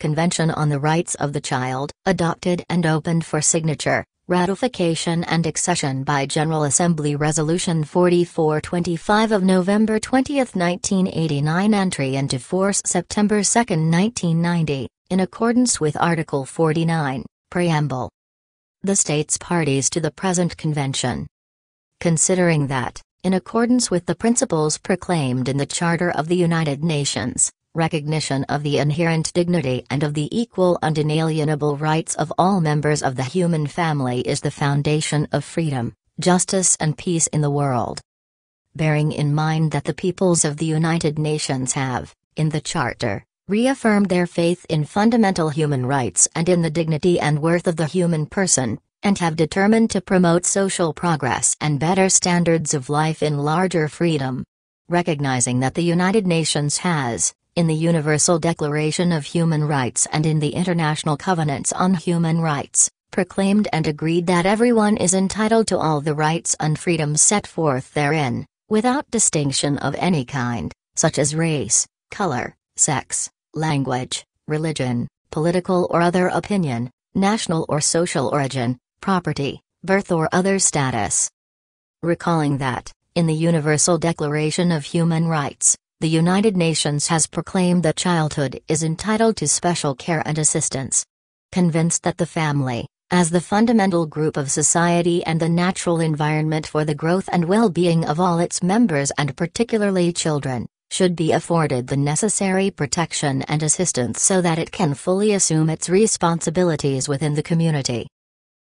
Convention on the Rights of the Child, adopted and opened for signature, ratification and accession by General Assembly Resolution 4425 of November 20, 1989 entry into force September 2, 1990, in accordance with Article 49, Preamble. The states parties to the present convention. Considering that, in accordance with the principles proclaimed in the Charter of the United Nations, recognition of the inherent dignity and of the equal and inalienable rights of all members of the human family is the foundation of freedom, justice and peace in the world. Bearing in mind that the peoples of the United Nations have, in the Charter, reaffirmed their faith in fundamental human rights and in the dignity and worth of the human person, and have determined to promote social progress and better standards of life in larger freedom. Recognizing that the United Nations has, in the Universal Declaration of Human Rights and in the International Covenants on Human Rights, proclaimed and agreed that everyone is entitled to all the rights and freedoms set forth therein, without distinction of any kind, such as race, color, sex, language, religion, political or other opinion, national or social origin, property, birth or other status. Recalling that, in the Universal Declaration of Human Rights, the United Nations has proclaimed that childhood is entitled to special care and assistance. Convinced that the family, as the fundamental group of society and the natural environment for the growth and well being of all its members and particularly children, should be afforded the necessary protection and assistance so that it can fully assume its responsibilities within the community.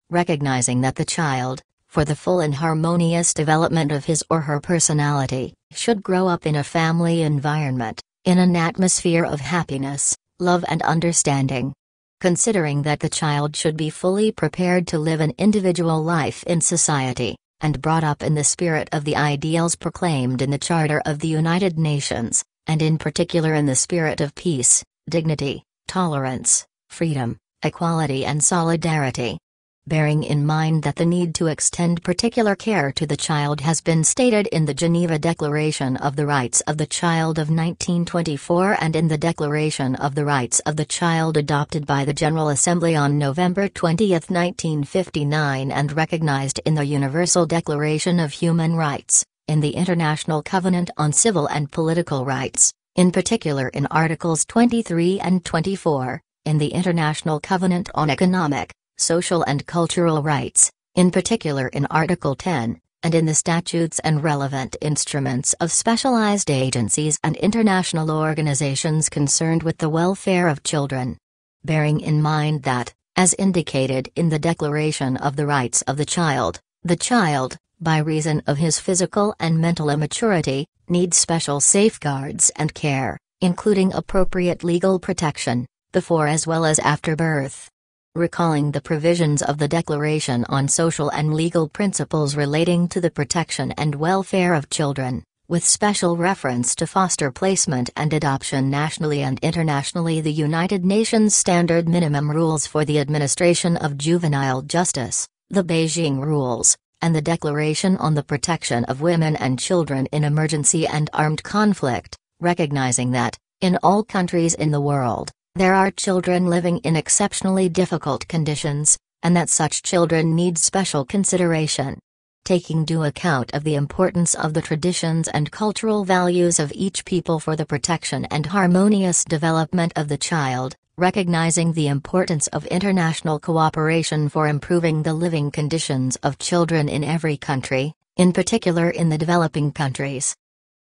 Recognizing that the child, for the full and harmonious development of his or her personality, should grow up in a family environment, in an atmosphere of happiness, love, and understanding. Considering that the child should be fully prepared to live an individual life in society, and brought up in the spirit of the ideals proclaimed in the Charter of the United Nations, and in particular in the spirit of peace, dignity, tolerance, freedom, equality, and solidarity bearing in mind that the need to extend particular care to the child has been stated in the Geneva Declaration of the Rights of the Child of 1924 and in the Declaration of the Rights of the Child adopted by the General Assembly on November 20, 1959 and recognized in the Universal Declaration of Human Rights, in the International Covenant on Civil and Political Rights, in particular in Articles 23 and 24, in the International Covenant on Economic, social and cultural rights, in particular in Article 10, and in the statutes and relevant instruments of specialized agencies and international organizations concerned with the welfare of children. Bearing in mind that, as indicated in the Declaration of the Rights of the Child, the child, by reason of his physical and mental immaturity, needs special safeguards and care, including appropriate legal protection, before as well as after birth recalling the provisions of the Declaration on Social and Legal Principles relating to the protection and welfare of children, with special reference to foster placement and adoption nationally and internationally, the United Nations Standard Minimum Rules for the Administration of Juvenile Justice, the Beijing Rules, and the Declaration on the Protection of Women and Children in Emergency and Armed Conflict, recognizing that, in all countries in the world, there are children living in exceptionally difficult conditions, and that such children need special consideration. Taking due account of the importance of the traditions and cultural values of each people for the protection and harmonious development of the child, recognizing the importance of international cooperation for improving the living conditions of children in every country, in particular in the developing countries.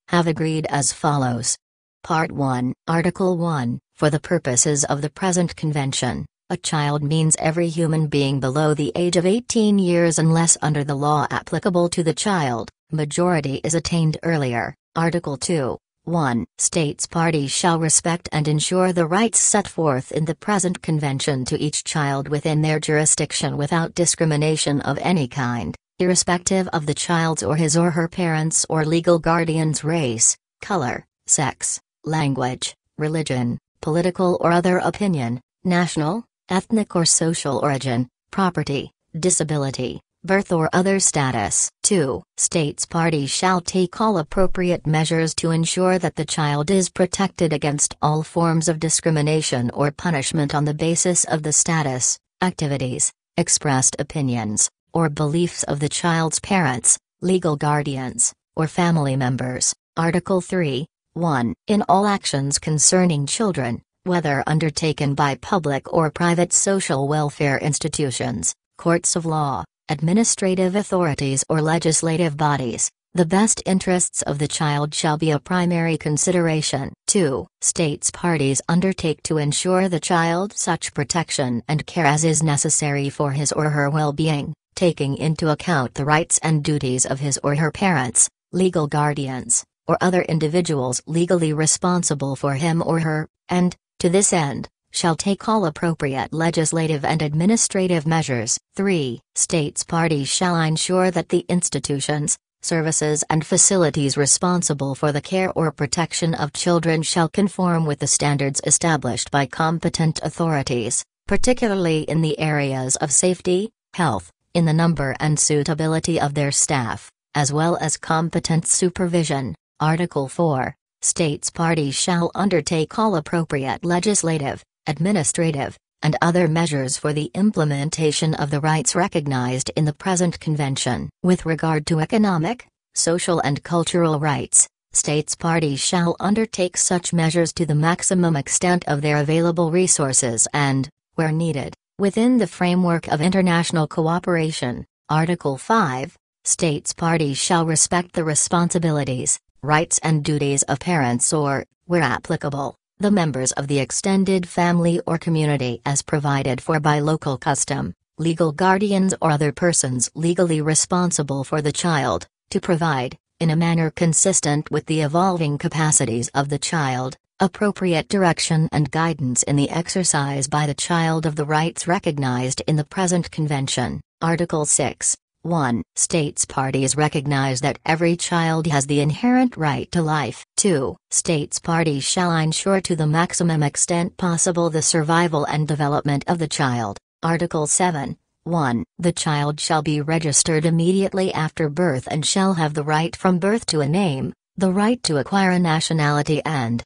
Have agreed as follows. Part 1, Article 1 For the purposes of the present convention, a child means every human being below the age of 18 years unless under the law applicable to the child, majority is attained earlier. Article 2 1. States parties shall respect and ensure the rights set forth in the present convention to each child within their jurisdiction without discrimination of any kind, irrespective of the child's or his or her parents' or legal guardian's race, color, sex, language, religion, political or other opinion, national, ethnic or social origin, property, disability, birth or other status. 2. States parties shall take all appropriate measures to ensure that the child is protected against all forms of discrimination or punishment on the basis of the status, activities, expressed opinions, or beliefs of the child's parents, legal guardians, or family members. Article 3. 1. In all actions concerning children, whether undertaken by public or private social welfare institutions, courts of law, administrative authorities or legislative bodies, the best interests of the child shall be a primary consideration. 2. States parties undertake to ensure the child such protection and care as is necessary for his or her well-being, taking into account the rights and duties of his or her parents, legal guardians, or other individuals legally responsible for him or her, and, to this end, shall take all appropriate legislative and administrative measures. 3. States parties shall ensure that the institutions, services and facilities responsible for the care or protection of children shall conform with the standards established by competent authorities, particularly in the areas of safety, health, in the number and suitability of their staff, as well as competent supervision. Article 4. States parties shall undertake all appropriate legislative, administrative, and other measures for the implementation of the rights recognized in the present convention. With regard to economic, social and cultural rights, states parties shall undertake such measures to the maximum extent of their available resources and, where needed, within the framework of international cooperation. Article 5 States parties shall respect the responsibilities, rights and duties of parents or, where applicable, the members of the extended family or community as provided for by local custom, legal guardians or other persons legally responsible for the child, to provide, in a manner consistent with the evolving capacities of the child, appropriate direction and guidance in the exercise by the child of the rights recognized in the present convention. Article 6. 1. States parties recognize that every child has the inherent right to life. 2. States parties shall ensure to the maximum extent possible the survival and development of the child. Article 7. 1. The child shall be registered immediately after birth and shall have the right from birth to a name, the right to acquire a nationality and,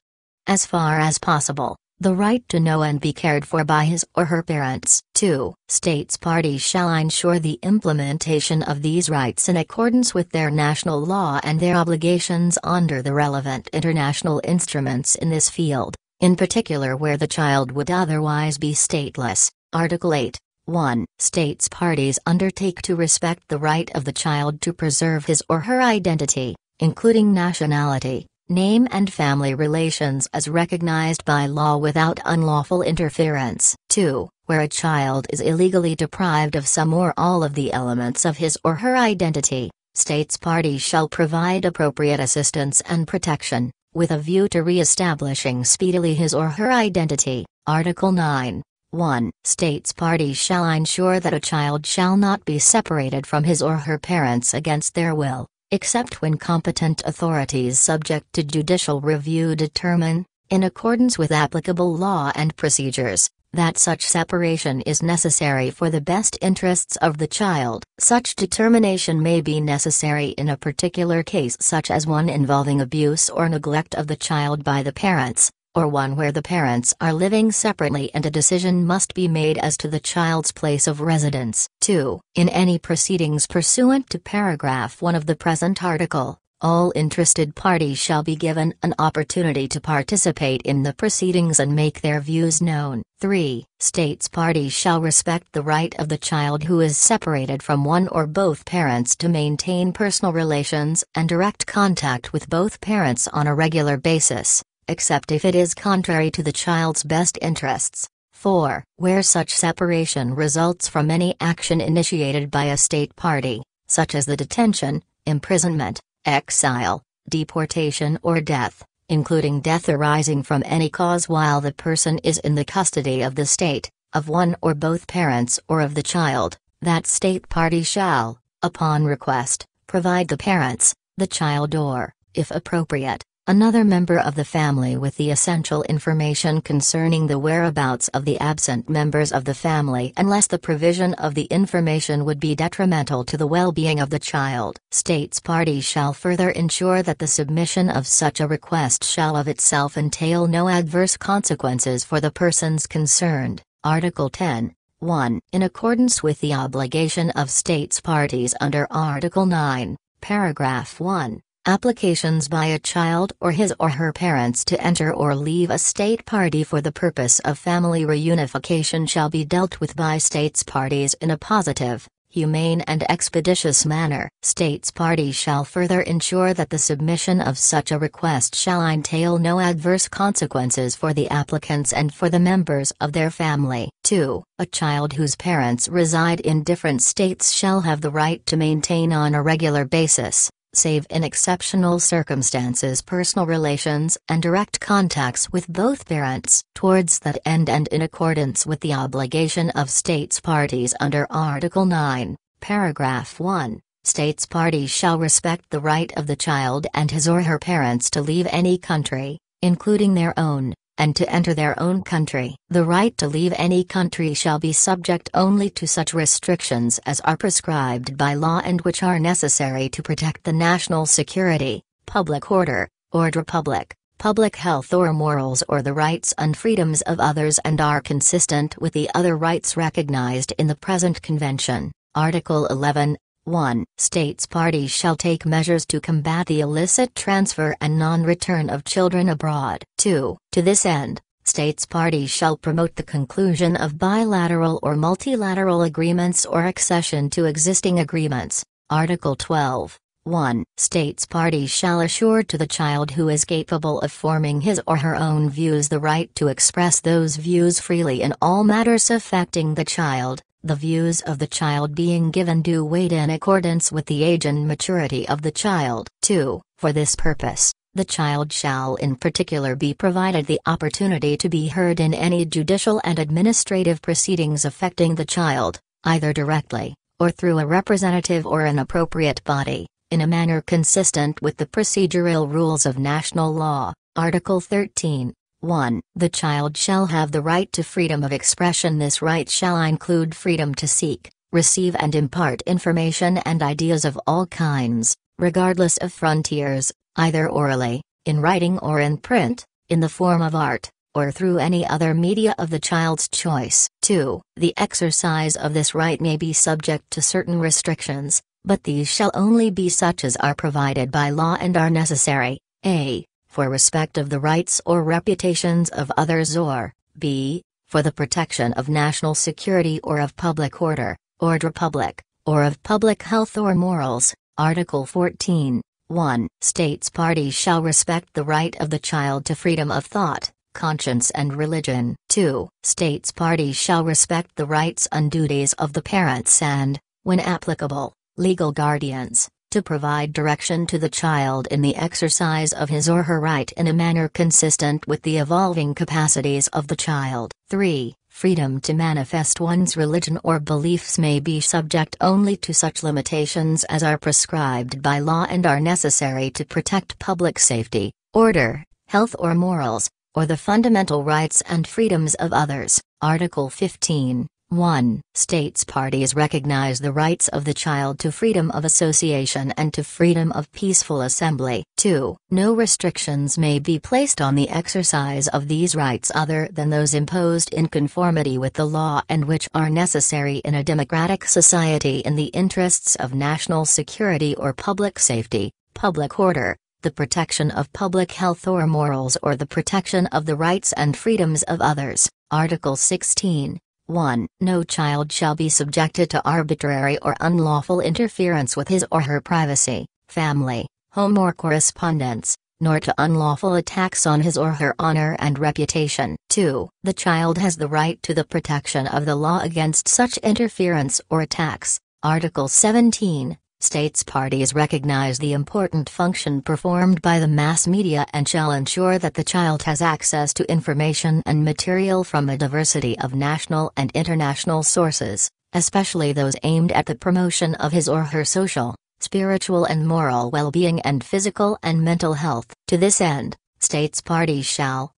as far as possible, the right to know and be cared for by his or her parents. 2. States parties shall ensure the implementation of these rights in accordance with their national law and their obligations under the relevant international instruments in this field, in particular where the child would otherwise be stateless. Article 8. 1. States parties undertake to respect the right of the child to preserve his or her identity, including nationality, name and family relations as recognized by law without unlawful interference. 2. Where a child is illegally deprived of some or all of the elements of his or her identity, states parties shall provide appropriate assistance and protection, with a view to re-establishing speedily his or her identity. Article 9. 1. States parties shall ensure that a child shall not be separated from his or her parents against their will, except when competent authorities subject to judicial review determine, in accordance with applicable law and procedures, that such separation is necessary for the best interests of the child. Such determination may be necessary in a particular case such as one involving abuse or neglect of the child by the parents, or one where the parents are living separately and a decision must be made as to the child's place of residence. 2. In any proceedings pursuant to paragraph 1 of the present article, all interested parties shall be given an opportunity to participate in the proceedings and make their views known. 3. States parties shall respect the right of the child who is separated from one or both parents to maintain personal relations and direct contact with both parents on a regular basis except if it is contrary to the child's best interests. 4. Where such separation results from any action initiated by a state party, such as the detention, imprisonment, exile, deportation or death, including death arising from any cause while the person is in the custody of the state, of one or both parents or of the child, that state party shall, upon request, provide the parents, the child or, if appropriate, another member of the family with the essential information concerning the whereabouts of the absent members of the family unless the provision of the information would be detrimental to the well-being of the child. States parties shall further ensure that the submission of such a request shall of itself entail no adverse consequences for the persons concerned. Article 10. 1. In accordance with the obligation of states parties under Article 9, paragraph 1, Applications by a child or his or her parents to enter or leave a state party for the purpose of family reunification shall be dealt with by states parties in a positive, humane and expeditious manner. States parties shall further ensure that the submission of such a request shall entail no adverse consequences for the applicants and for the members of their family. 2. A child whose parents reside in different states shall have the right to maintain on a regular basis save in exceptional circumstances personal relations and direct contacts with both parents. Towards that end and in accordance with the obligation of states parties under Article 9, paragraph 1, states parties shall respect the right of the child and his or her parents to leave any country, including their own, and to enter their own country. The right to leave any country shall be subject only to such restrictions as are prescribed by law and which are necessary to protect the national security, public order, ordre public, public health or morals or the rights and freedoms of others and are consistent with the other rights recognized in the present convention. Article 11, 1. States parties shall take measures to combat the illicit transfer and non-return of children abroad. 2. To this end, states parties shall promote the conclusion of bilateral or multilateral agreements or accession to existing agreements. Article 12. 1. States parties shall assure to the child who is capable of forming his or her own views the right to express those views freely in all matters affecting the child, the views of the child being given due weight in accordance with the age and maturity of the child. 2. For this purpose, the child shall in particular be provided the opportunity to be heard in any judicial and administrative proceedings affecting the child, either directly, or through a representative or an appropriate body, in a manner consistent with the procedural rules of national law. Article 13. 1. The child shall have the right to freedom of expression. This right shall include freedom to seek, receive, and impart information and ideas of all kinds, regardless of frontiers, either orally, in writing or in print, in the form of art, or through any other media of the child's choice. 2. The exercise of this right may be subject to certain restrictions, but these shall only be such as are provided by law and are necessary. A for respect of the rights or reputations of others or, b. for the protection of national security or of public order, ordre public, or of public health or morals. Article 14. 1. States parties shall respect the right of the child to freedom of thought, conscience and religion. 2. States parties shall respect the rights and duties of the parents and, when applicable, legal guardians to provide direction to the child in the exercise of his or her right in a manner consistent with the evolving capacities of the child. 3. Freedom to manifest one's religion or beliefs may be subject only to such limitations as are prescribed by law and are necessary to protect public safety, order, health or morals, or the fundamental rights and freedoms of others. Article 15. 1. States parties recognize the rights of the child to freedom of association and to freedom of peaceful assembly. 2. No restrictions may be placed on the exercise of these rights other than those imposed in conformity with the law and which are necessary in a democratic society in the interests of national security or public safety, public order, the protection of public health or morals or the protection of the rights and freedoms of others. Article 16. 1. No child shall be subjected to arbitrary or unlawful interference with his or her privacy, family, home or correspondence, nor to unlawful attacks on his or her honor and reputation. 2. The child has the right to the protection of the law against such interference or attacks. Article 17. States parties recognize the important function performed by the mass media and shall ensure that the child has access to information and material from a diversity of national and international sources, especially those aimed at the promotion of his or her social, spiritual and moral well-being and physical and mental health. To this end, states parties shall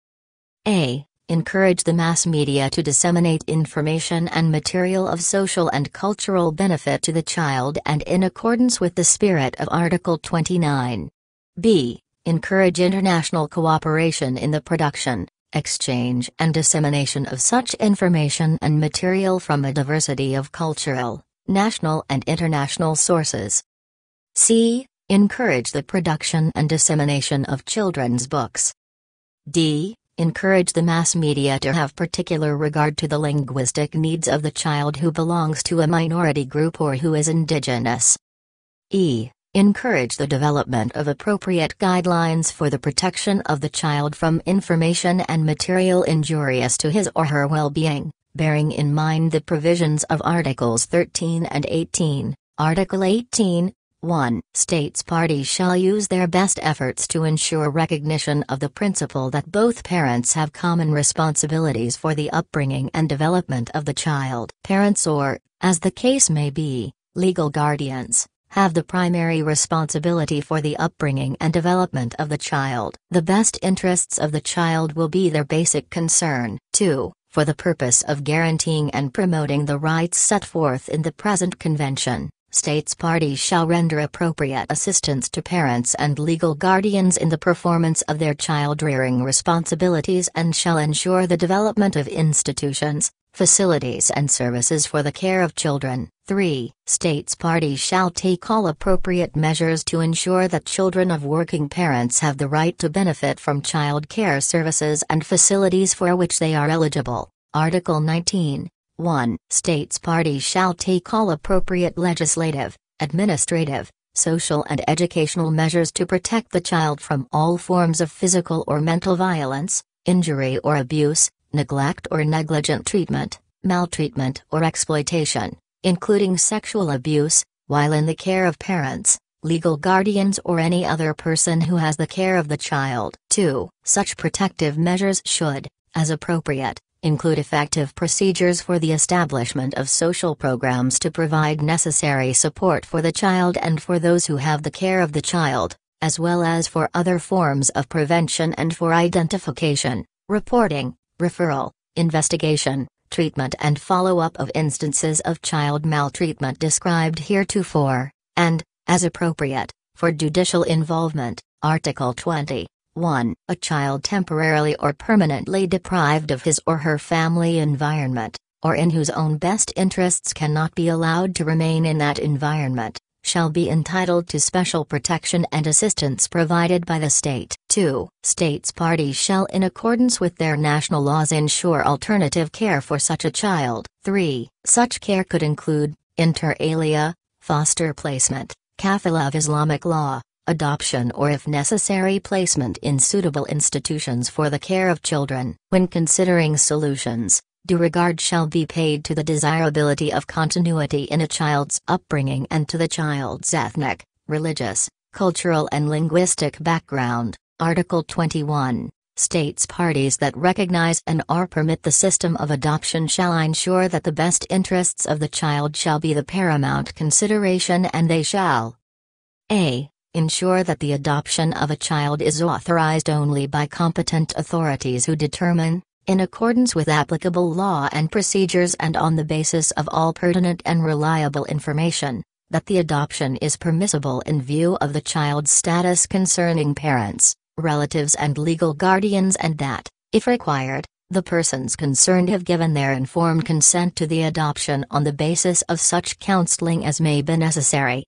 a. Encourage the mass media to disseminate information and material of social and cultural benefit to the child and in accordance with the spirit of Article 29. b. Encourage international cooperation in the production, exchange and dissemination of such information and material from a diversity of cultural, national and international sources. C. Encourage the production and dissemination of children's books. D. Encourage the mass media to have particular regard to the linguistic needs of the child who belongs to a minority group or who is indigenous. E. Encourage the development of appropriate guidelines for the protection of the child from information and material injurious to his or her well-being, bearing in mind the provisions of Articles 13 and 18. Article 18, 1. States parties shall use their best efforts to ensure recognition of the principle that both parents have common responsibilities for the upbringing and development of the child. Parents or, as the case may be, legal guardians have the primary responsibility for the upbringing and development of the child. The best interests of the child will be their basic concern. 2. For the purpose of guaranteeing and promoting the rights set forth in the present convention, states parties shall render appropriate assistance to parents and legal guardians in the performance of their child rearing responsibilities and shall ensure the development of institutions, facilities and services for the care of children. 3. States parties shall take all appropriate measures to ensure that children of working parents have the right to benefit from child care services and facilities for which they are eligible. Article 19. 1. States parties shall take all appropriate legislative, administrative, social and educational measures to protect the child from all forms of physical or mental violence, injury or abuse, neglect or negligent treatment, maltreatment or exploitation, including sexual abuse, while in the care of parents, legal guardians or any other person who has the care of the child. 2. Such protective measures should, as appropriate, include effective procedures for the establishment of social programs to provide necessary support for the child and for those who have the care of the child, as well as for other forms of prevention and for identification, reporting, referral, investigation, treatment and follow-up of instances of child maltreatment described heretofore, and, as appropriate, for judicial involvement, Article 20. 1. A child temporarily or permanently deprived of his or her family environment, or in whose own best interests cannot be allowed to remain in that environment, shall be entitled to special protection and assistance provided by the state. 2. States parties shall in accordance with their national laws ensure alternative care for such a child. 3. Such care could include, inter alia, foster placement, kafala of Islamic law, adoption or if necessary placement in suitable institutions for the care of children. When considering solutions, Due regard shall be paid to the desirability of continuity in a child's upbringing and to the child's ethnic, religious, cultural and linguistic background. Article 21 states parties that recognize and or permit the system of adoption shall ensure that the best interests of the child shall be the paramount consideration and they shall a. Ensure that the adoption of a child is authorized only by competent authorities who determine, in accordance with applicable law and procedures and on the basis of all pertinent and reliable information, that the adoption is permissible in view of the child's status concerning parents, relatives and legal guardians and that, if required, the persons concerned have given their informed consent to the adoption on the basis of such counseling as may be necessary.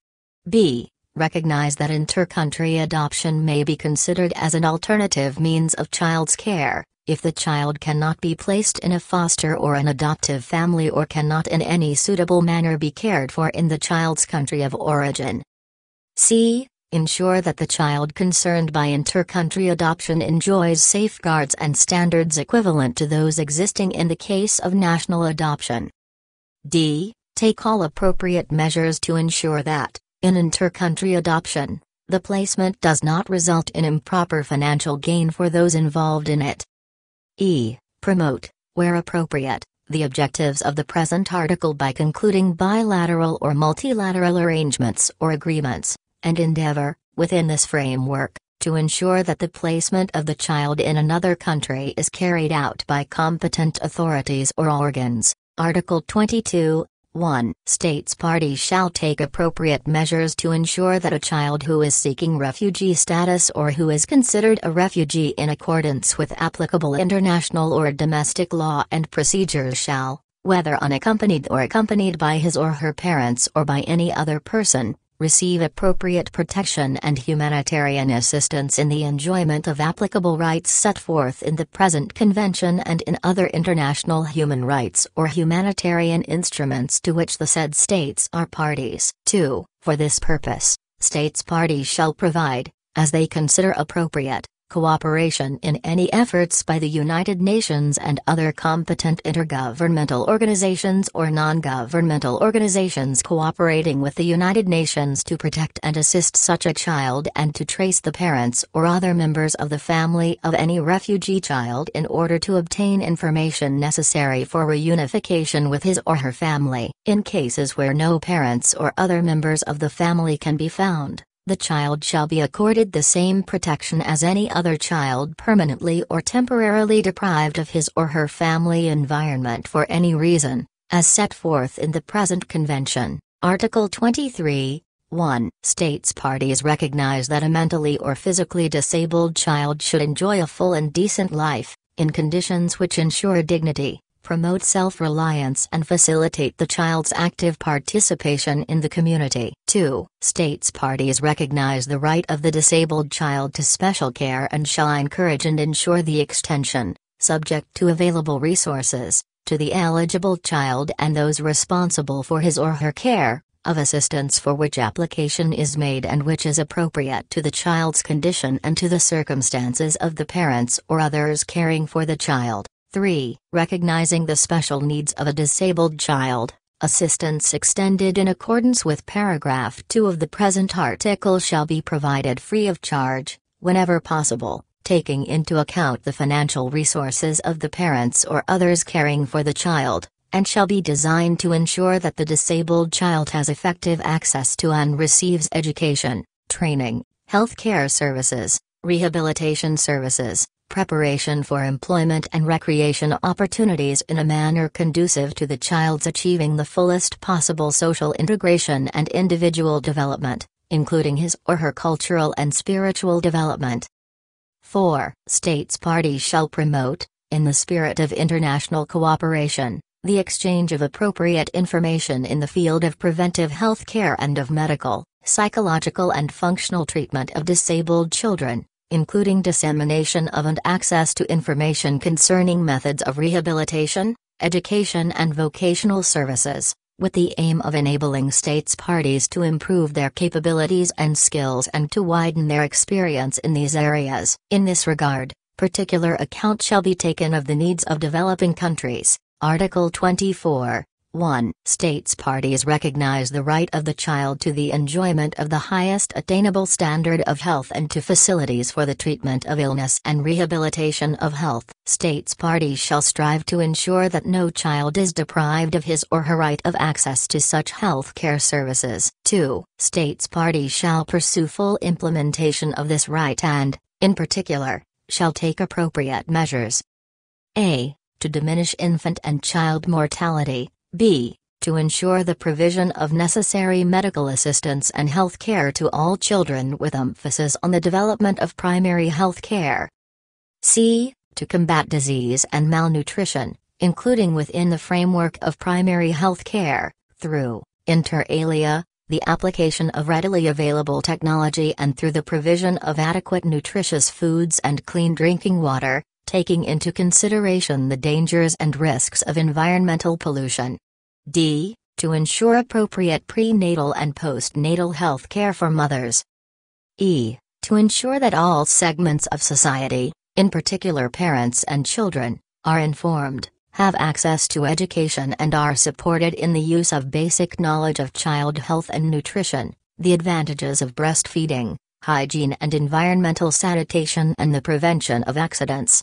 b. Recognize that inter-country adoption may be considered as an alternative means of child's care, if the child cannot be placed in a foster or an adoptive family or cannot in any suitable manner be cared for in the child's country of origin. C. Ensure that the child concerned by inter-country adoption enjoys safeguards and standards equivalent to those existing in the case of national adoption. D. Take all appropriate measures to ensure that, in inter-country adoption, the placement does not result in improper financial gain for those involved in it. E. Promote, where appropriate, the objectives of the present article by concluding bilateral or multilateral arrangements or agreements, and endeavor, within this framework, to ensure that the placement of the child in another country is carried out by competent authorities or organs. Article 22, 1. States parties shall take appropriate measures to ensure that a child who is seeking refugee status or who is considered a refugee in accordance with applicable international or domestic law and procedures shall, whether unaccompanied or accompanied by his or her parents or by any other person, receive appropriate protection and humanitarian assistance in the enjoyment of applicable rights set forth in the present convention and in other international human rights or humanitarian instruments to which the said states are parties. 2. For this purpose, states parties shall provide, as they consider appropriate, cooperation in any efforts by the United Nations and other competent intergovernmental organizations or non-governmental organizations cooperating with the United Nations to protect and assist such a child and to trace the parents or other members of the family of any refugee child in order to obtain information necessary for reunification with his or her family. In cases where no parents or other members of the family can be found, the child shall be accorded the same protection as any other child permanently or temporarily deprived of his or her family environment for any reason, as set forth in the present convention. Article 23 1. States parties recognize that a mentally or physically disabled child should enjoy a full and decent life, in conditions which ensure dignity, promote self-reliance and facilitate the child's active participation in the community. 2. States parties recognize the right of the disabled child to special care and shall encourage and ensure the extension, subject to available resources, to the eligible child and those responsible for his or her care, of assistance for which application is made and which is appropriate to the child's condition and to the circumstances of the parents or others caring for the child. 3. Recognizing the special needs of a disabled child, assistance extended in accordance with paragraph 2 of the present article shall be provided free of charge, whenever possible, taking into account the financial resources of the parents or others caring for the child, and shall be designed to ensure that the disabled child has effective access to and receives education, training, health care services, rehabilitation services, preparation for employment and recreation opportunities in a manner conducive to the child's achieving the fullest possible social integration and individual development, including his or her cultural and spiritual development. 4. States parties shall promote, in the spirit of international cooperation, the exchange of appropriate information in the field of preventive health care and of medical, psychological and functional treatment of disabled children, including dissemination of and access to information concerning methods of rehabilitation, education and vocational services, with the aim of enabling states parties to improve their capabilities and skills and to widen their experience in these areas. In this regard, particular account shall be taken of the needs of developing countries. Article 24. 1. States parties recognize the right of the child to the enjoyment of the highest attainable standard of health and to facilities for the treatment of illness and rehabilitation of health. States parties shall strive to ensure that no child is deprived of his or her right of access to such health care services. 2. States parties shall pursue full implementation of this right and, in particular, shall take appropriate measures. A. To diminish infant and child mortality b. To ensure the provision of necessary medical assistance and health care to all children with emphasis on the development of primary health care. c. To combat disease and malnutrition, including within the framework of primary health care, through, inter alia, the application of readily available technology and through the provision of adequate nutritious foods and clean drinking water, taking into consideration the dangers and risks of environmental pollution. D. To ensure appropriate prenatal and postnatal health care for mothers. E. To ensure that all segments of society, in particular parents and children, are informed, have access to education and are supported in the use of basic knowledge of child health and nutrition, the advantages of breastfeeding, hygiene and environmental sanitation and the prevention of accidents.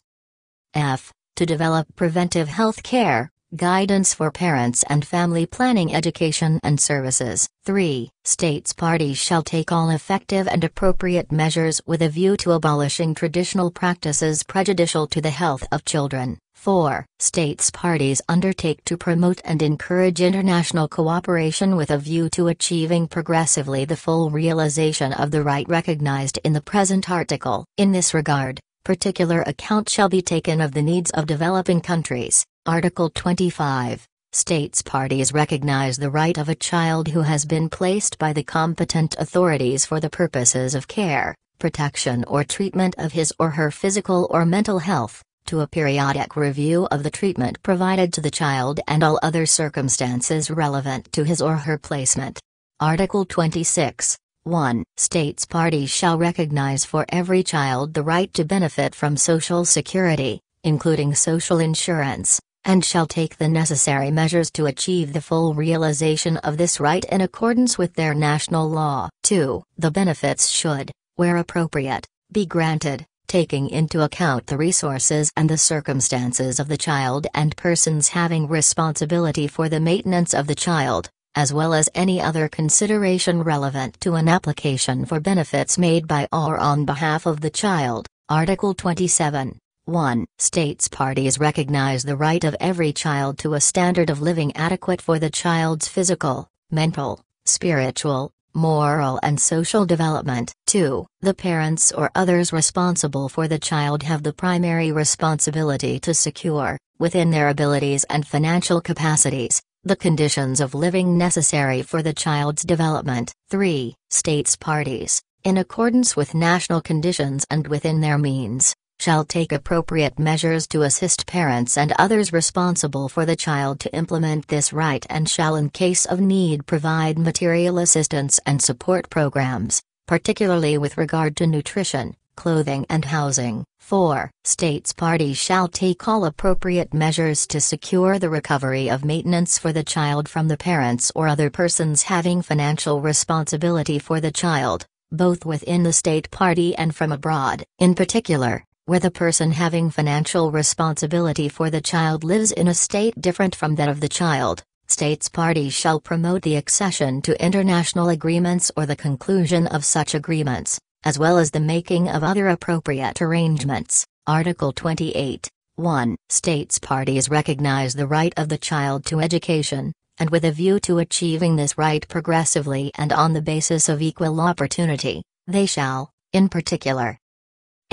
F. To develop preventive health care, Guidance for parents and family planning education and services. 3. States parties shall take all effective and appropriate measures with a view to abolishing traditional practices prejudicial to the health of children. 4. States parties undertake to promote and encourage international cooperation with a view to achieving progressively the full realization of the right recognized in the present article. In this regard, particular account shall be taken of the needs of developing countries Article 25. States parties recognize the right of a child who has been placed by the competent authorities for the purposes of care, protection or treatment of his or her physical or mental health, to a periodic review of the treatment provided to the child and all other circumstances relevant to his or her placement. Article 26. 1. States parties shall recognize for every child the right to benefit from Social Security, including social insurance, and shall take the necessary measures to achieve the full realization of this right in accordance with their national law. 2. The benefits should, where appropriate, be granted, taking into account the resources and the circumstances of the child and persons having responsibility for the maintenance of the child, as well as any other consideration relevant to an application for benefits made by or on behalf of the child. Article 27. 1. States parties recognize the right of every child to a standard of living adequate for the child's physical, mental, spiritual, moral and social development. 2. The parents or others responsible for the child have the primary responsibility to secure, within their abilities and financial capacities, the conditions of living necessary for the child's development. 3. States parties, in accordance with national conditions and within their means, shall take appropriate measures to assist parents and others responsible for the child to implement this right and shall in case of need provide material assistance and support programs, particularly with regard to nutrition, clothing and housing. 4. States parties shall take all appropriate measures to secure the recovery of maintenance for the child from the parents or other persons having financial responsibility for the child, both within the state party and from abroad. In particular, where the person having financial responsibility for the child lives in a state different from that of the child, states parties shall promote the accession to international agreements or the conclusion of such agreements, as well as the making of other appropriate arrangements. Article 28. 1. States parties recognize the right of the child to education, and with a view to achieving this right progressively and on the basis of equal opportunity, they shall, in particular,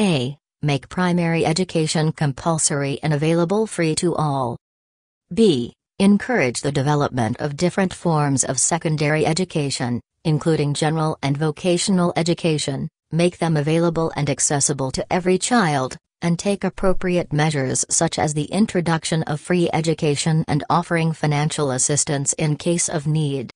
a. Make primary education compulsory and available free to all. B. Encourage the development of different forms of secondary education, including general and vocational education, make them available and accessible to every child, and take appropriate measures such as the introduction of free education and offering financial assistance in case of need.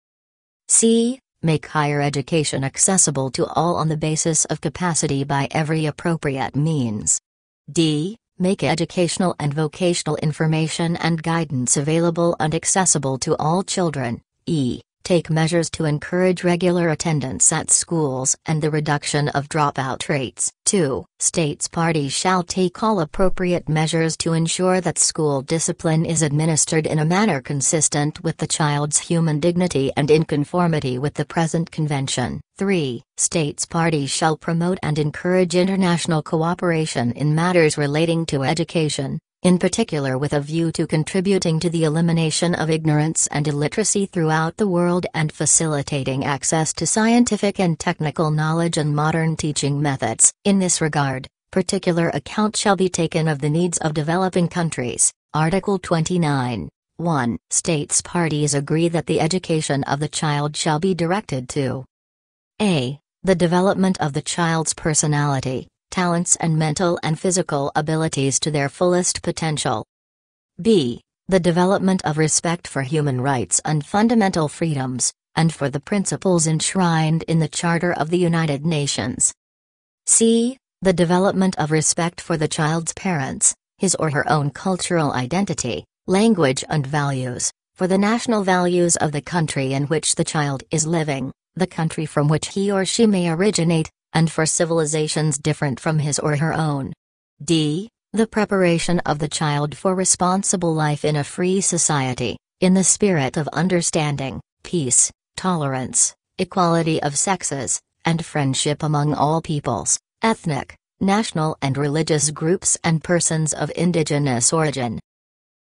C. Make higher education accessible to all on the basis of capacity by every appropriate means. D. Make educational and vocational information and guidance available and accessible to all children. E. Take measures to encourage regular attendance at schools and the reduction of dropout rates. 2. States parties shall take all appropriate measures to ensure that school discipline is administered in a manner consistent with the child's human dignity and in conformity with the present convention. 3. States parties shall promote and encourage international cooperation in matters relating to education, in particular with a view to contributing to the elimination of ignorance and illiteracy throughout the world and facilitating access to scientific and technical knowledge and modern teaching methods. In this regard, particular account shall be taken of the needs of developing countries. Article 29. 1. States parties agree that the education of the child shall be directed to a. The development of the child's personality, talents and mental and physical abilities to their fullest potential. b. The development of respect for human rights and fundamental freedoms, and for the principles enshrined in the Charter of the United Nations. c. The development of respect for the child's parents, his or her own cultural identity, language and values, for the national values of the country in which the child is living, the country from which he or she may originate, and for civilizations different from his or her own. D. The preparation of the child for responsible life in a free society, in the spirit of understanding, peace, tolerance, equality of sexes, and friendship among all peoples, ethnic, national and religious groups and persons of indigenous origin.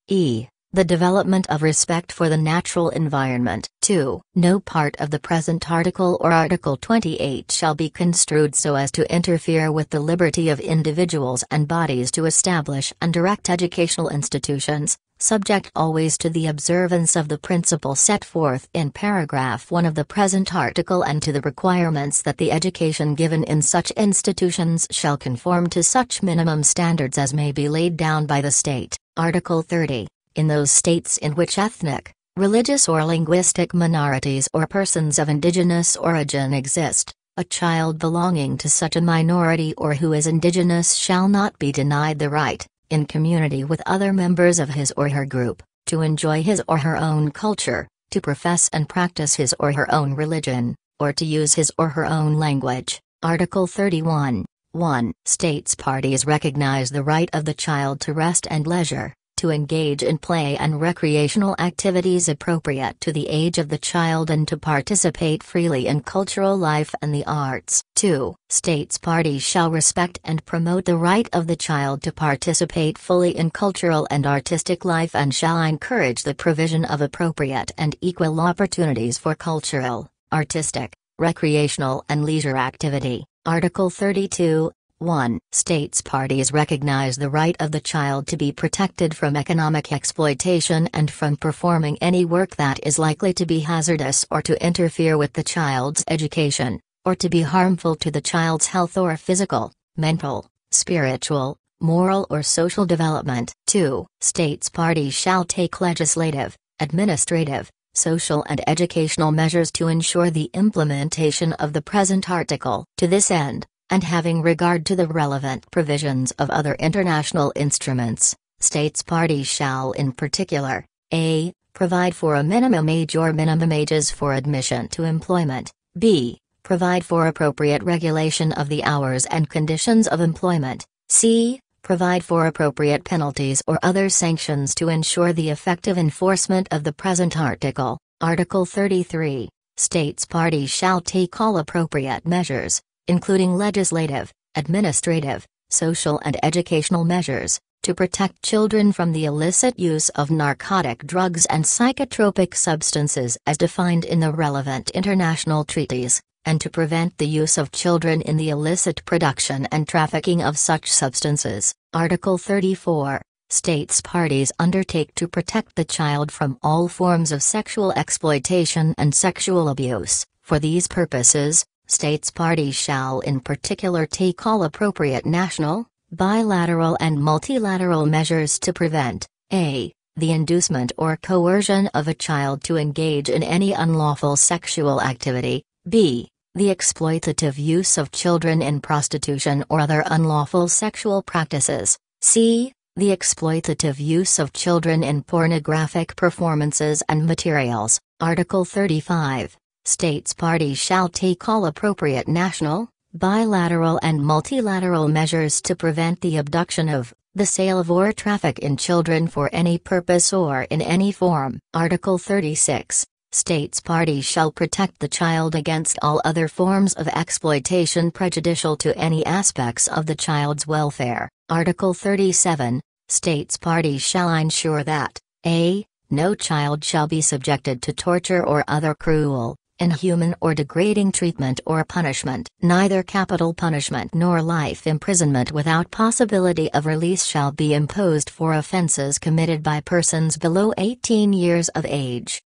E. The development of respect for the natural environment. 2. No part of the present article or Article 28 shall be construed so as to interfere with the liberty of individuals and bodies to establish and direct educational institutions, subject always to the observance of the principle set forth in paragraph 1 of the present article and to the requirements that the education given in such institutions shall conform to such minimum standards as may be laid down by the state. Article 30 in those states in which ethnic, religious or linguistic minorities or persons of indigenous origin exist, a child belonging to such a minority or who is indigenous shall not be denied the right, in community with other members of his or her group, to enjoy his or her own culture, to profess and practice his or her own religion, or to use his or her own language. Article 31. 1. States parties recognize the right of the child to rest and leisure, to engage in play and recreational activities appropriate to the age of the child and to participate freely in cultural life and the arts. 2. States parties shall respect and promote the right of the child to participate fully in cultural and artistic life and shall encourage the provision of appropriate and equal opportunities for cultural, artistic, recreational and leisure activity. Article 32, 1. States parties recognize the right of the child to be protected from economic exploitation and from performing any work that is likely to be hazardous or to interfere with the child's education, or to be harmful to the child's health or physical, mental, spiritual, moral or social development. 2. States parties shall take legislative, administrative, social and educational measures to ensure the implementation of the present article. To this end, and having regard to the relevant provisions of other international instruments, states parties shall in particular, a. Provide for a minimum age or minimum ages for admission to employment, b. Provide for appropriate regulation of the hours and conditions of employment, c. Provide for appropriate penalties or other sanctions to ensure the effective enforcement of the present article. Article 33. States parties shall take all appropriate measures, including legislative, administrative, social and educational measures, to protect children from the illicit use of narcotic drugs and psychotropic substances as defined in the relevant international treaties, and to prevent the use of children in the illicit production and trafficking of such substances. Article 34. States parties undertake to protect the child from all forms of sexual exploitation and sexual abuse. For these purposes, States parties shall in particular take all appropriate national, bilateral and multilateral measures to prevent a. the inducement or coercion of a child to engage in any unlawful sexual activity, b. the exploitative use of children in prostitution or other unlawful sexual practices, c. the exploitative use of children in pornographic performances and materials. Article 35 States parties shall take all appropriate national, bilateral and multilateral measures to prevent the abduction of, the sale of or traffic in children for any purpose or in any form. Article 36. States parties shall protect the child against all other forms of exploitation prejudicial to any aspects of the child's welfare. Article 37. States parties shall ensure that a. No child shall be subjected to torture or other cruel, inhuman or degrading treatment or punishment. Neither capital punishment nor life imprisonment without possibility of release shall be imposed for offenses committed by persons below 18 years of age.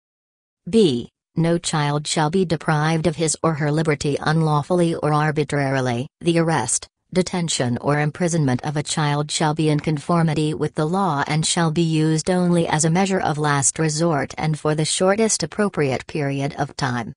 b. No child shall be deprived of his or her liberty unlawfully or arbitrarily. The arrest, detention or imprisonment of a child shall be in conformity with the law and shall be used only as a measure of last resort and for the shortest appropriate period of time.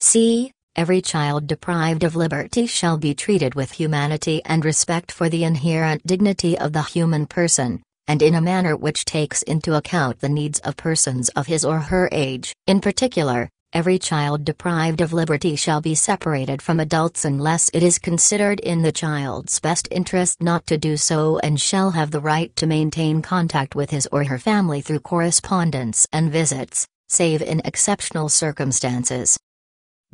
C. Every child deprived of liberty shall be treated with humanity and respect for the inherent dignity of the human person, and in a manner which takes into account the needs of persons of his or her age. In particular, Every child deprived of liberty shall be separated from adults unless it is considered in the child's best interest not to do so and shall have the right to maintain contact with his or her family through correspondence and visits, save in exceptional circumstances.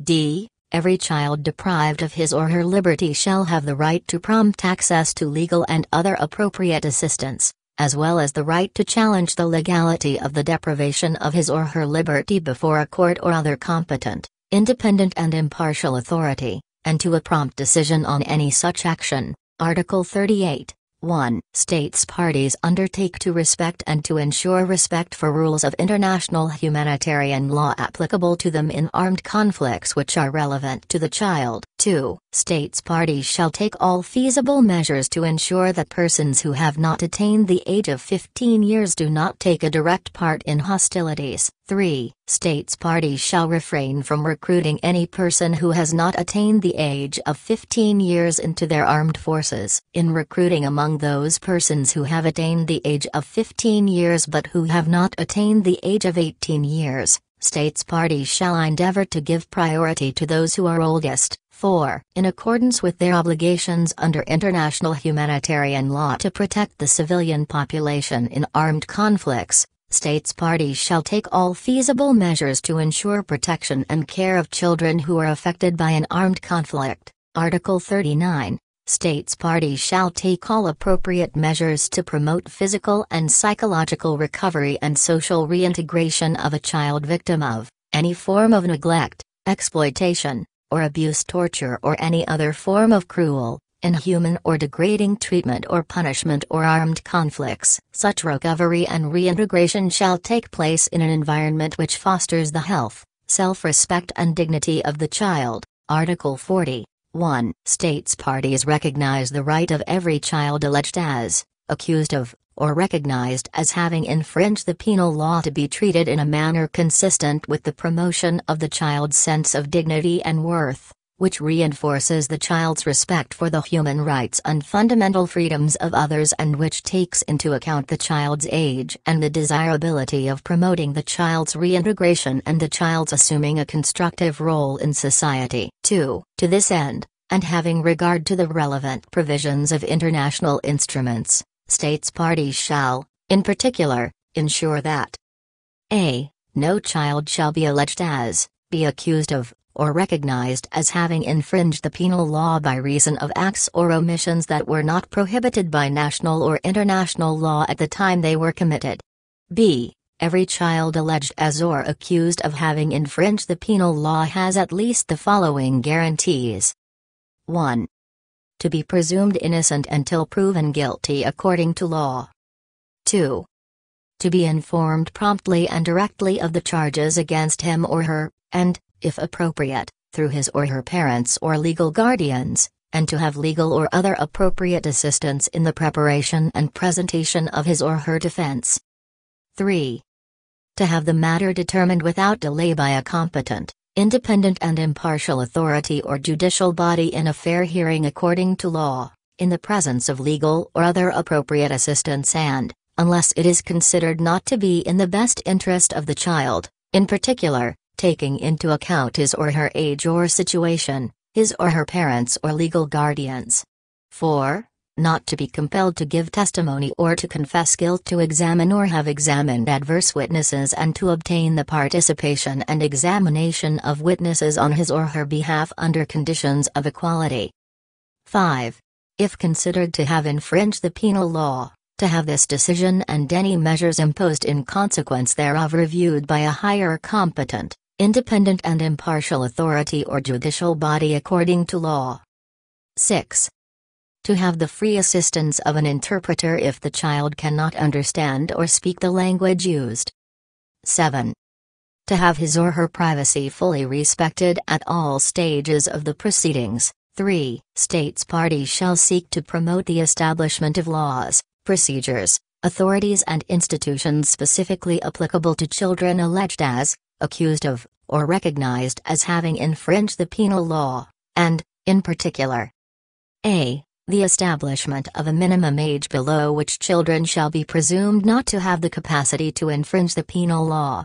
D. Every child deprived of his or her liberty shall have the right to prompt access to legal and other appropriate assistance, as well as the right to challenge the legality of the deprivation of his or her liberty before a court or other competent, independent and impartial authority, and to a prompt decision on any such action. Article 38. 1. States parties undertake to respect and to ensure respect for rules of international humanitarian law applicable to them in armed conflicts which are relevant to the child. 2. States parties shall take all feasible measures to ensure that persons who have not attained the age of 15 years do not take a direct part in hostilities. 3. States parties shall refrain from recruiting any person who has not attained the age of 15 years into their armed forces. In recruiting among those persons who have attained the age of 15 years but who have not attained the age of 18 years, states parties shall endeavor to give priority to those who are oldest. 4. In accordance with their obligations under international humanitarian law to protect the civilian population in armed conflicts, states parties shall take all feasible measures to ensure protection and care of children who are affected by an armed conflict. Article 39. States parties shall take all appropriate measures to promote physical and psychological recovery and social reintegration of a child victim of any form of neglect, exploitation, or abuse torture or any other form of cruel, inhuman or degrading treatment or punishment or armed conflicts. Such recovery and reintegration shall take place in an environment which fosters the health, self-respect and dignity of the child. Article 40. 1. States parties recognize the right of every child alleged as, accused of, or recognized as having infringed the penal law to be treated in a manner consistent with the promotion of the child's sense of dignity and worth, which reinforces the child's respect for the human rights and fundamental freedoms of others and which takes into account the child's age and the desirability of promoting the child's reintegration and the child's assuming a constructive role in society. 2. To this end, and having regard to the relevant provisions of international instruments, States parties shall, in particular, ensure that a. No child shall be alleged as, be accused of, or recognized as having infringed the penal law by reason of acts or omissions that were not prohibited by national or international law at the time they were committed. b. Every child alleged as or accused of having infringed the penal law has at least the following guarantees 1 to be presumed innocent until proven guilty according to law. 2. To be informed promptly and directly of the charges against him or her, and, if appropriate, through his or her parents or legal guardians, and to have legal or other appropriate assistance in the preparation and presentation of his or her defense. 3. To have the matter determined without delay by a competent, independent and impartial authority or judicial body in a fair hearing according to law, in the presence of legal or other appropriate assistance and, unless it is considered not to be in the best interest of the child, in particular, taking into account his or her age or situation, his or her parents or legal guardians. 4 not to be compelled to give testimony or to confess guilt to examine or have examined adverse witnesses and to obtain the participation and examination of witnesses on his or her behalf under conditions of equality. 5. If considered to have infringed the penal law, to have this decision and any measures imposed in consequence thereof reviewed by a higher competent, independent and impartial authority or judicial body according to law. 6 to have the free assistance of an interpreter if the child cannot understand or speak the language used. 7. To have his or her privacy fully respected at all stages of the proceedings. 3. States parties shall seek to promote the establishment of laws, procedures, authorities and institutions specifically applicable to children alleged as, accused of, or recognized as having infringed the penal law, and, in particular, a the establishment of a minimum age below which children shall be presumed not to have the capacity to infringe the penal law.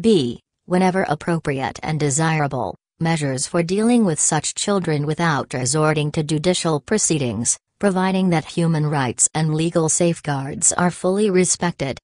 b. whenever appropriate and desirable, measures for dealing with such children without resorting to judicial proceedings, providing that human rights and legal safeguards are fully respected.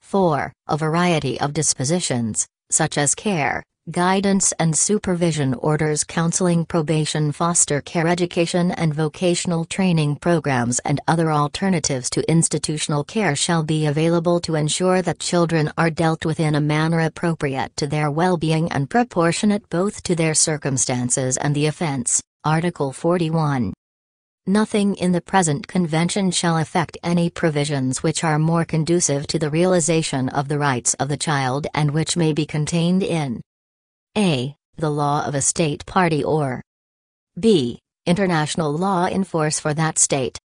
4. A variety of dispositions, such as care, guidance and supervision orders counseling probation foster care education and vocational training programs and other alternatives to institutional care shall be available to ensure that children are dealt with in a manner appropriate to their well-being and proportionate both to their circumstances and the offense. Article 41. Nothing in the present convention shall affect any provisions which are more conducive to the realization of the rights of the child and which may be contained in a. The law of a state party or b. International law in force for that state.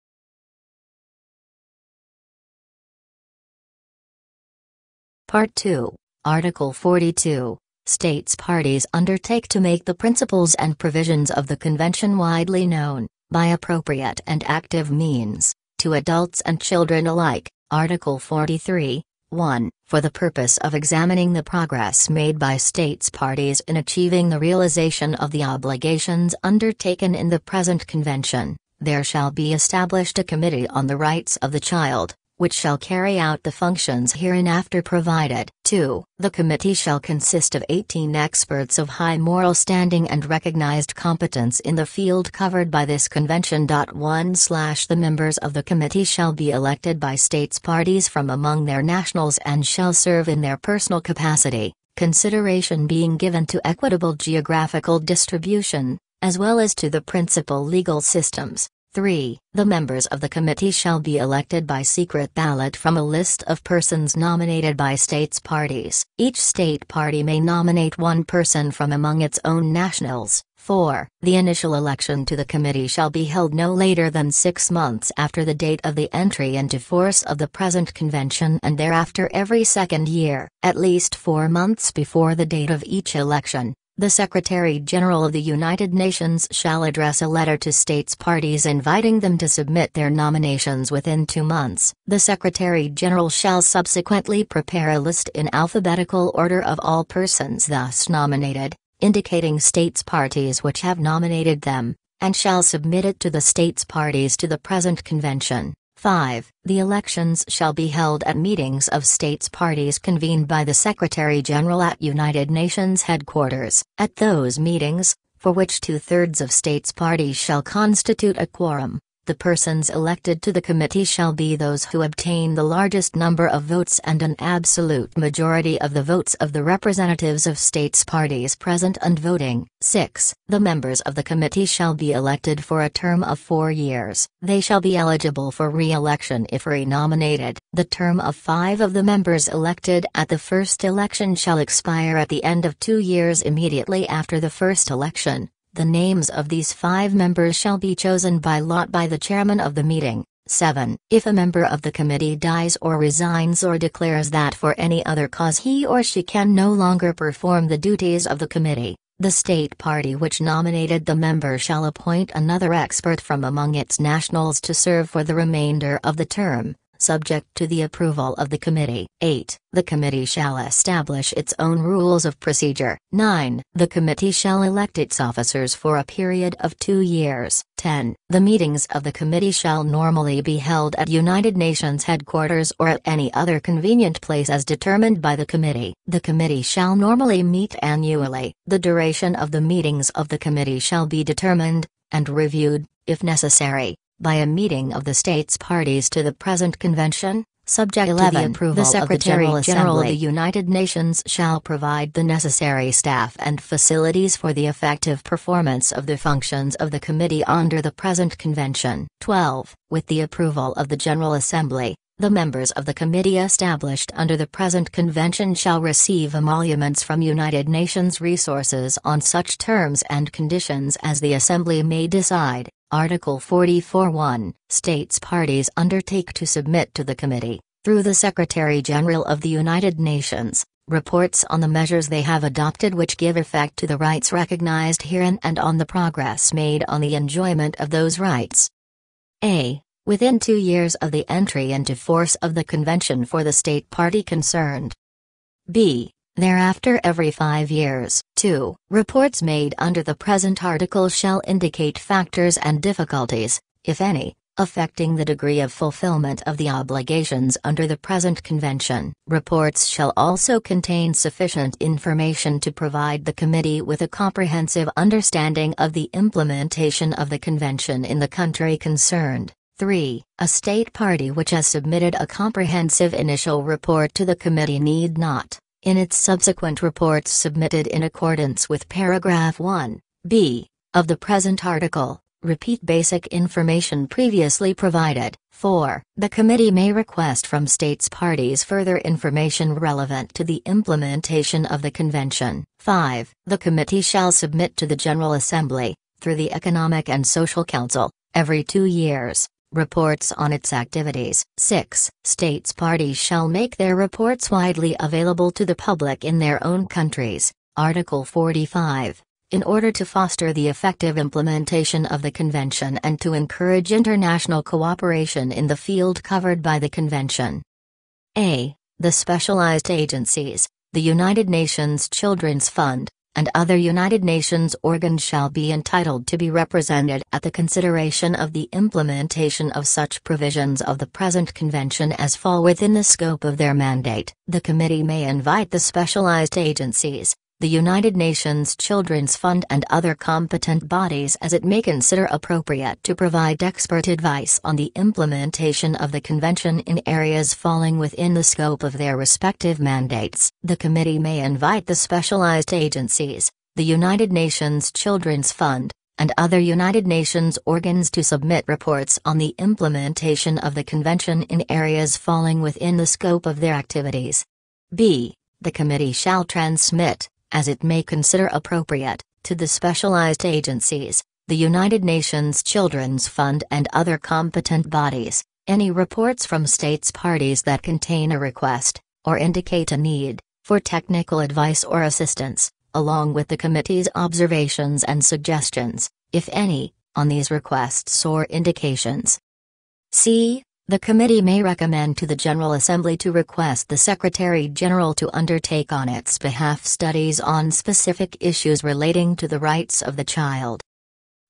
Part 2, Article 42. States parties undertake to make the principles and provisions of the Convention widely known, by appropriate and active means, to adults and children alike. Article 43, 1. For the purpose of examining the progress made by states parties in achieving the realization of the obligations undertaken in the present convention, there shall be established a Committee on the Rights of the Child, which shall carry out the functions hereinafter provided. 2. The committee shall consist of 18 experts of high moral standing and recognized competence in the field covered by this convention. 1 slash The members of the committee shall be elected by states parties from among their nationals and shall serve in their personal capacity, consideration being given to equitable geographical distribution, as well as to the principal legal systems. 3. The members of the committee shall be elected by secret ballot from a list of persons nominated by states parties. Each state party may nominate one person from among its own nationals. 4. The initial election to the committee shall be held no later than six months after the date of the entry into force of the present convention and thereafter every second year, at least four months before the date of each election. The Secretary General of the United Nations shall address a letter to states parties inviting them to submit their nominations within two months. The Secretary General shall subsequently prepare a list in alphabetical order of all persons thus nominated, indicating states parties which have nominated them, and shall submit it to the states parties to the present convention. 5. The elections shall be held at meetings of states parties convened by the Secretary General at United Nations headquarters. At those meetings, for which two thirds of states parties shall constitute a quorum, the persons elected to the committee shall be those who obtain the largest number of votes and an absolute majority of the votes of the representatives of states parties present and voting. 6. The members of the committee shall be elected for a term of four years. They shall be eligible for re-election if re-nominated. The term of five of the members elected at the first election shall expire at the end of two years immediately after the first election. The names of these five members shall be chosen by lot by the chairman of the meeting. 7. If a member of the committee dies or resigns or declares that for any other cause he or she can no longer perform the duties of the committee, the state party which nominated the member shall appoint another expert from among its nationals to serve for the remainder of the term subject to the approval of the committee. 8. The committee shall establish its own rules of procedure. 9. The committee shall elect its officers for a period of two years. 10. The meetings of the committee shall normally be held at United Nations headquarters or at any other convenient place as determined by the committee. The committee shall normally meet annually. The duration of the meetings of the committee shall be determined, and reviewed, if necessary, by a meeting of the states parties to the present convention, subject 11, to the approval the Secretary of the General, General of the United Nations shall provide the necessary staff and facilities for the effective performance of the functions of the committee under the present convention. 12. With the approval of the General Assembly, the members of the committee established under the present convention shall receive emoluments from United Nations resources on such terms and conditions as the Assembly may decide. Article 44.1 States parties undertake to submit to the committee, through the Secretary General of the United Nations, reports on the measures they have adopted which give effect to the rights recognized herein and on the progress made on the enjoyment of those rights. A. Within two years of the entry into force of the convention for the state party concerned. B thereafter every five years. 2. Reports made under the present article shall indicate factors and difficulties, if any, affecting the degree of fulfillment of the obligations under the present convention. Reports shall also contain sufficient information to provide the committee with a comprehensive understanding of the implementation of the convention in the country concerned. 3. A state party which has submitted a comprehensive initial report to the committee need not, in its subsequent reports submitted in accordance with paragraph 1, b, of the present article, repeat basic information previously provided. 4. The committee may request from states parties further information relevant to the implementation of the convention. 5. The committee shall submit to the General Assembly, through the Economic and Social Council, every two years, reports on its activities. 6. States parties shall make their reports widely available to the public in their own countries. Article 45 in order to foster the effective implementation of the Convention and to encourage international cooperation in the field covered by the Convention. A. The specialized agencies, the United Nations Children's Fund, and other United Nations organs shall be entitled to be represented at the consideration of the implementation of such provisions of the present convention as fall within the scope of their mandate. The committee may invite the specialized agencies, the United Nations Children's Fund and other competent bodies as it may consider appropriate to provide expert advice on the implementation of the Convention in areas falling within the scope of their respective mandates. The committee may invite the specialized agencies, the United Nations Children's Fund, and other United Nations organs to submit reports on the implementation of the Convention in areas falling within the scope of their activities. B. The committee shall transmit, as it may consider appropriate, to the specialized agencies, the United Nations Children's Fund and other competent bodies, any reports from states parties that contain a request, or indicate a need, for technical advice or assistance, along with the committee's observations and suggestions, if any, on these requests or indications. C. The committee may recommend to the General Assembly to request the Secretary General to undertake on its behalf studies on specific issues relating to the rights of the child.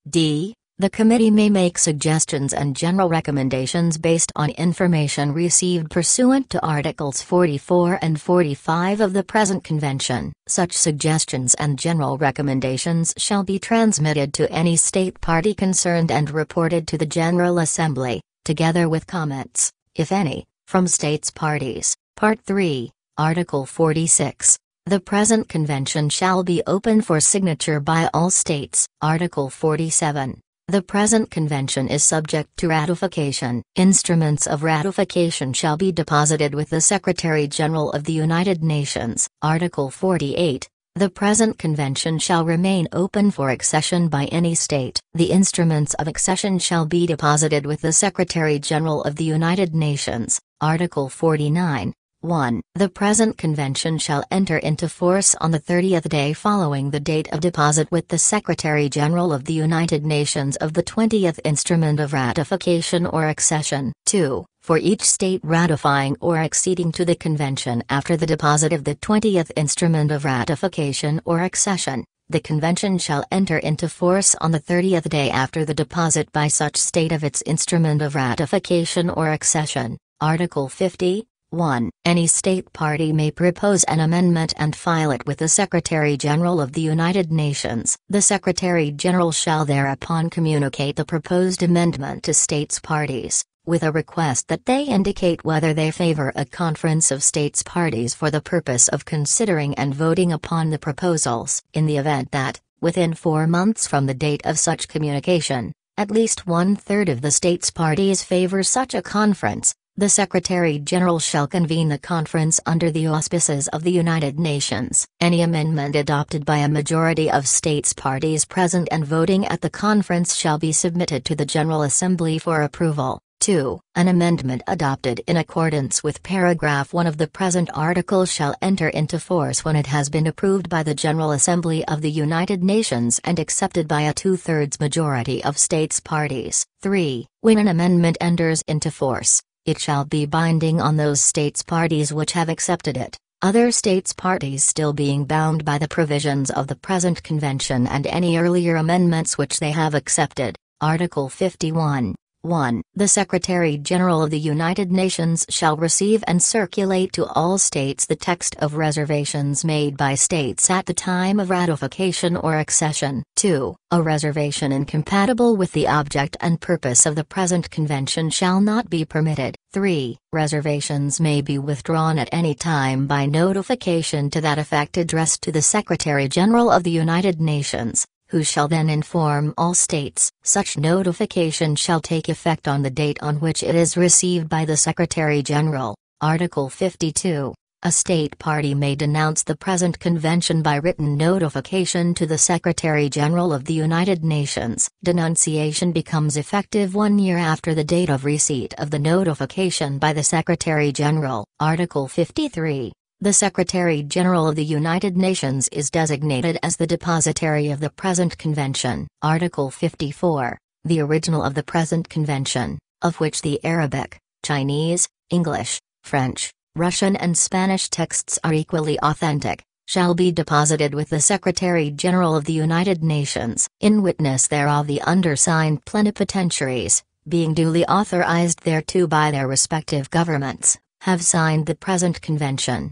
D. The committee may make suggestions and general recommendations based on information received pursuant to Articles 44 and 45 of the present convention. Such suggestions and general recommendations shall be transmitted to any state party concerned and reported to the General Assembly together with comments, if any, from states parties. Part 3, Article 46. The present convention shall be open for signature by all states. Article 47. The present convention is subject to ratification. Instruments of ratification shall be deposited with the Secretary General of the United Nations. Article 48. The present convention shall remain open for accession by any state. The instruments of accession shall be deposited with the Secretary General of the United Nations. Article 49. 1. The present convention shall enter into force on the 30th day following the date of deposit with the Secretary General of the United Nations of the 20th instrument of ratification or accession. 2 for each state ratifying or acceding to the convention after the deposit of the 20th instrument of ratification or accession, the convention shall enter into force on the 30th day after the deposit by such state of its instrument of ratification or accession. Article 50. 1. Any state party may propose an amendment and file it with the Secretary General of the United Nations. The Secretary General shall thereupon communicate the proposed amendment to states parties with a request that they indicate whether they favor a conference of states parties for the purpose of considering and voting upon the proposals. In the event that, within four months from the date of such communication, at least one third of the states parties favor such a conference, the Secretary General shall convene the conference under the auspices of the United Nations. Any amendment adopted by a majority of states parties present and voting at the conference shall be submitted to the General Assembly for approval. 2. An amendment adopted in accordance with paragraph 1 of the present article shall enter into force when it has been approved by the General Assembly of the United Nations and accepted by a two-thirds majority of states parties. 3. When an amendment enters into force, it shall be binding on those states parties which have accepted it, Other states parties still being bound by the provisions of the present convention and any earlier amendments which they have accepted. Article 51. 1. The Secretary-General of the United Nations shall receive and circulate to all states the text of reservations made by states at the time of ratification or accession. 2. A reservation incompatible with the object and purpose of the present convention shall not be permitted. 3. Reservations may be withdrawn at any time by notification to that effect addressed to the Secretary-General of the United Nations who shall then inform all states. Such notification shall take effect on the date on which it is received by the Secretary General. Article 52. A state party may denounce the present convention by written notification to the Secretary General of the United Nations. Denunciation becomes effective one year after the date of receipt of the notification by the Secretary General. Article 53. The Secretary-General of the United Nations is designated as the depositary of the present convention. Article 54. The original of the present convention, of which the Arabic, Chinese, English, French, Russian and Spanish texts are equally authentic, shall be deposited with the Secretary-General of the United Nations, in witness thereof the undersigned plenipotentiaries, being duly authorized thereto by their respective governments, have signed the present convention.